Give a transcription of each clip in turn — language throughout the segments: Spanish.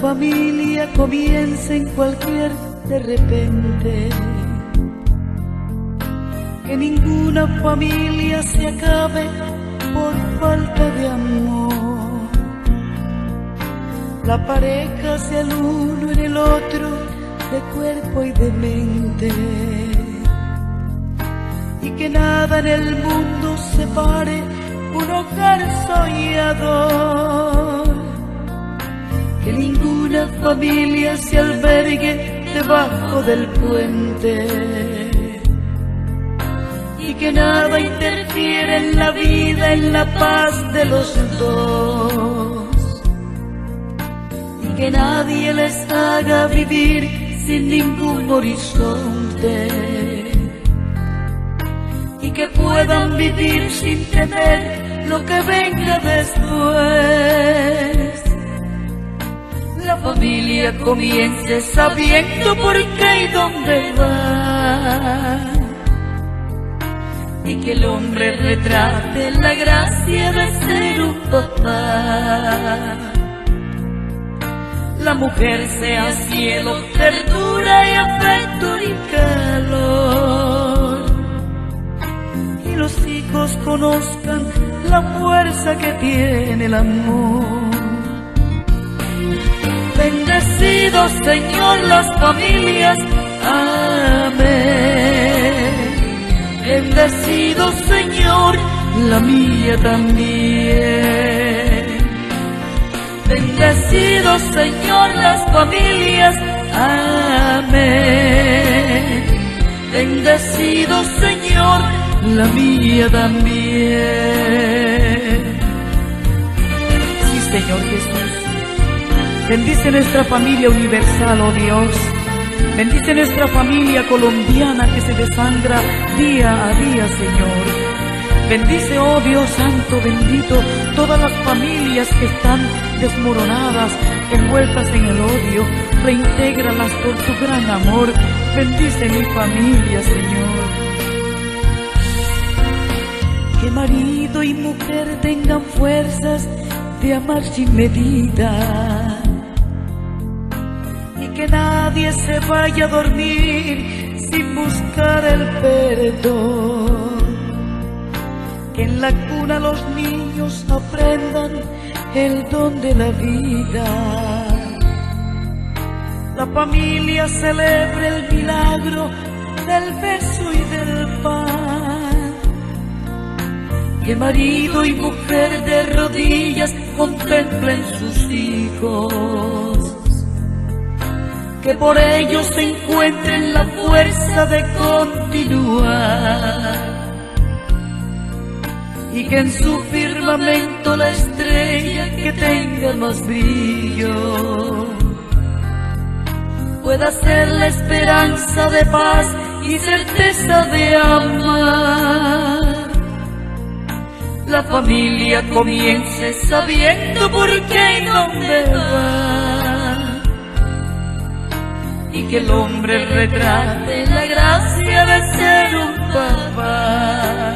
familia comienza en cualquier de repente. Que ninguna familia se acabe por falta de amor. La pareja sea el uno en el otro, de cuerpo y de mente. Y que nada en el mundo separe un hogar soñador. Que ninguna familia se albergue debajo del puente. Y que nada interfiere en la vida, en la paz de los dos. Y que nadie les haga vivir sin ningún horizonte. Y que puedan vivir sin temer lo que venga después. Familia comience sabiendo por qué y dónde va. Y que el hombre retrate la gracia de ser un papá. La mujer sea cielo, ternura y afecto y calor. Y los hijos conozcan la fuerza que tiene el amor. Bendecidos Señor las familias, amén. Bendecido Señor la mía también. Bendecido Señor las familias, amén. Bendecido Señor la mía también. Sí, Señor Jesús. Bendice nuestra familia universal, oh Dios. Bendice nuestra familia colombiana que se desangra día a día, Señor. Bendice, oh Dios Santo, bendito, todas las familias que están desmoronadas, envueltas en el odio. Reintégralas por tu gran amor. Bendice mi familia, Señor. Que marido y mujer tengan fuerzas de amar sin medida que nadie se vaya a dormir sin buscar el perdón. Que en la cuna los niños aprendan el don de la vida. La familia celebre el milagro del beso y del pan. Que marido y mujer de rodillas contemplen sus hijos que por ellos se encuentren la fuerza de continuar y que en su firmamento la estrella que tenga más brillo pueda ser la esperanza de paz y certeza de amar. La familia comience sabiendo por qué y dónde va y que el hombre retrate la gracia de ser un papá.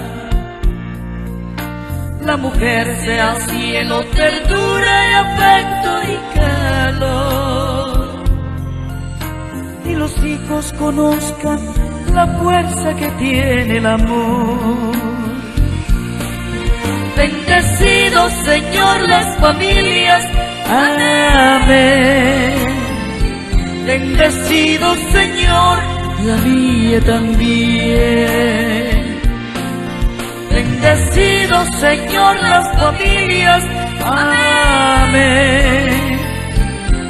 La mujer sea cielo, ternura y afecto y calor. Y los hijos conozcan la fuerza que tiene el amor. Bendecidos Señor las familias, amén. Bendecido Señor, la mía también. Bendecido Señor las familias, amén.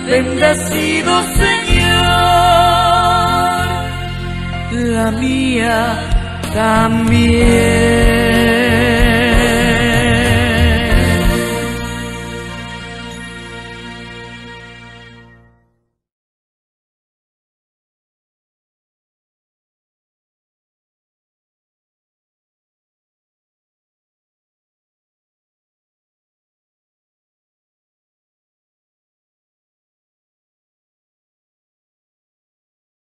Bendecido Señor, la mía también.